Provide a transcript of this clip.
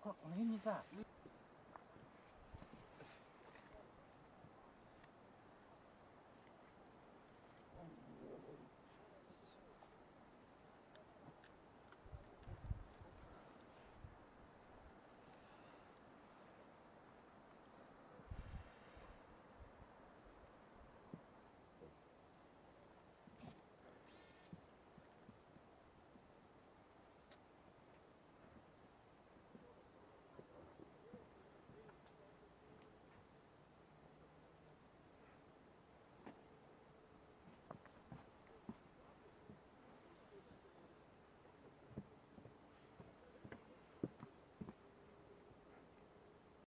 このこの辺にさ